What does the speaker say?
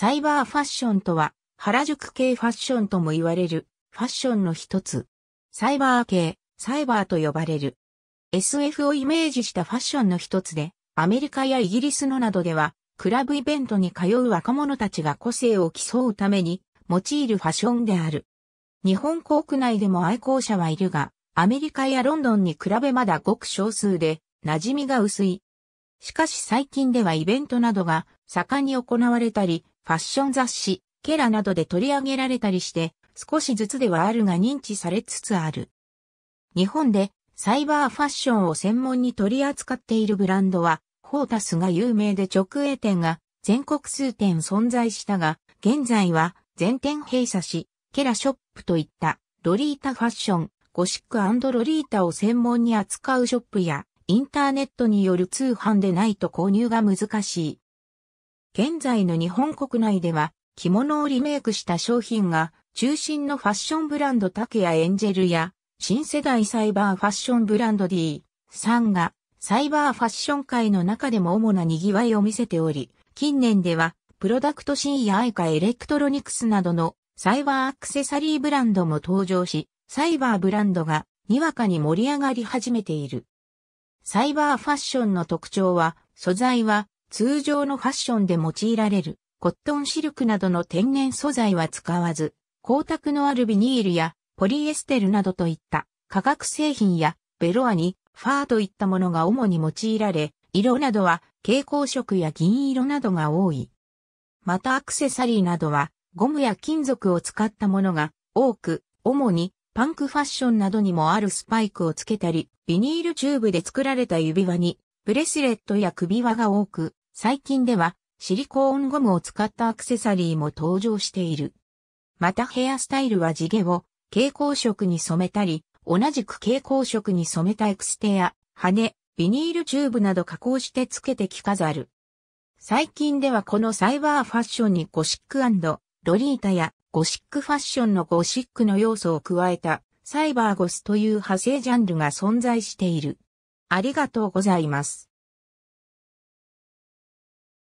サイバーファッションとは、原宿系ファッションとも言われる、ファッションの一つ。サイバー系、サイバーと呼ばれる。SF をイメージしたファッションの一つで、アメリカやイギリスのなどでは、クラブイベントに通う若者たちが個性を競うために用いるファッションである。日本国内でも愛好者はいるが、アメリカやロンドンに比べまだごく少数で、馴染みが薄い。しかし最近ではイベントなどが盛んに行われたり、ファッション雑誌、ケラなどで取り上げられたりして、少しずつではあるが認知されつつある。日本でサイバーファッションを専門に取り扱っているブランドは、ホータスが有名で直営店が全国数店存在したが、現在は全店閉鎖し、ケラショップといったロリータファッション、ゴシックロリータを専門に扱うショップやインターネットによる通販でないと購入が難しい。現在の日本国内では着物をリメイクした商品が中心のファッションブランドタクヤエンジェルや新世代サイバーファッションブランド D さんがサイバーファッション界の中でも主な賑わいを見せており、近年ではプロダクト C やアイカエレクトロニクスなどのサイバーアクセサリーブランドも登場し、サイバーブランドがにわかに盛り上がり始めている。サイバーファッションの特徴は、素材は通常のファッションで用いられるコットンシルクなどの天然素材は使わず、光沢のあるビニールやポリエステルなどといった化学製品やベロアにファーといったものが主に用いられ、色などは蛍光色や銀色などが多い。またアクセサリーなどはゴムや金属を使ったものが多く、主にパンクファッションなどにもあるスパイクをつけたり、ビニールチューブで作られた指輪にブレスレットや首輪が多く、最近ではシリコーンゴムを使ったアクセサリーも登場している。またヘアスタイルは地毛を蛍光色に染めたり、同じく蛍光色に染めたエクステや羽、ビニールチューブなど加工して付けて着飾る。最近ではこのサイバーファッションにゴシックロリータやゴシックファッションのゴシックの要素を加えたサイバーゴスという派生ジャンルが存在している。ありがとうございます。